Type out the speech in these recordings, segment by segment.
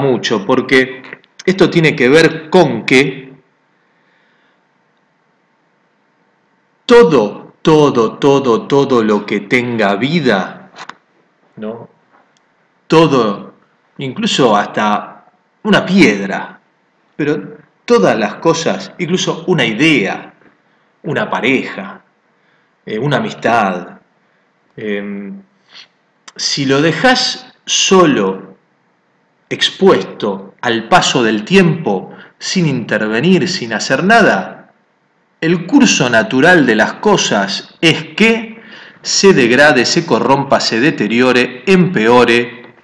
mucho porque esto tiene que ver con que todo, todo, todo, todo lo que tenga vida, ¿no? Todo, incluso hasta una piedra, pero todas las cosas, incluso una idea, una pareja, eh, una amistad, em, si lo dejas solo, expuesto al paso del tiempo, sin intervenir, sin hacer nada, el curso natural de las cosas es que se degrade, se corrompa, se deteriore, empeore,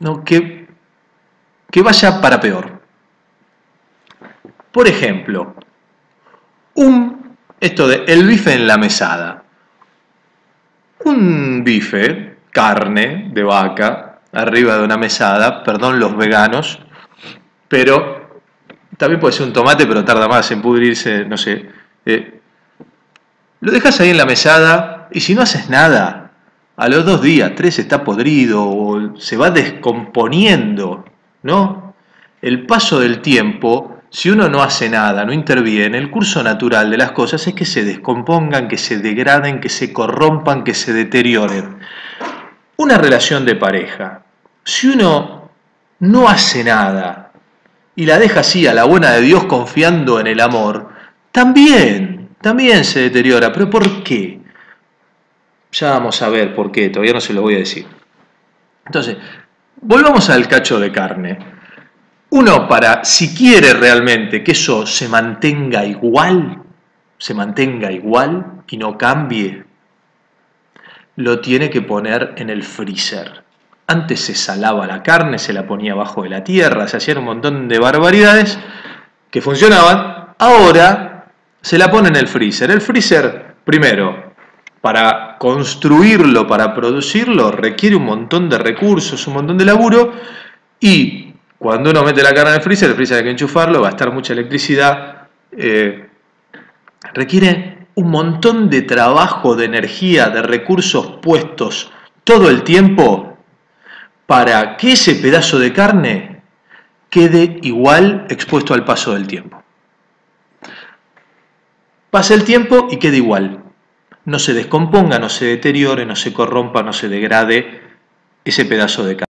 ¿no? que, que vaya para peor. Por ejemplo, un, esto de el bife en la mesada. Un bife, carne de vaca, arriba de una mesada, perdón los veganos, pero también puede ser un tomate, pero tarda más en pudrirse, no sé. Eh, lo dejas ahí en la mesada y si no haces nada, a los dos días, tres está podrido o se va descomponiendo, ¿no? El paso del tiempo, si uno no hace nada, no interviene, el curso natural de las cosas es que se descompongan, que se degraden, que se corrompan, que se deterioren. Una relación de pareja, si uno no hace nada y la deja así a la buena de Dios confiando en el amor, también, también se deteriora. ¿Pero por qué? Ya vamos a ver por qué, todavía no se lo voy a decir. Entonces, volvamos al cacho de carne. Uno para, si quiere realmente que eso se mantenga igual, se mantenga igual y no cambie, lo tiene que poner en el freezer. Antes se salaba la carne, se la ponía abajo de la tierra, se hacían un montón de barbaridades que funcionaban. Ahora se la pone en el freezer. El freezer, primero, para construirlo, para producirlo, requiere un montón de recursos, un montón de laburo y cuando uno mete la carne en el freezer, el freezer hay que enchufarlo, va a estar mucha electricidad, eh, requiere un montón de trabajo, de energía, de recursos puestos todo el tiempo para que ese pedazo de carne quede igual expuesto al paso del tiempo. Pasa el tiempo y quede igual. No se descomponga, no se deteriore, no se corrompa, no se degrade ese pedazo de carne.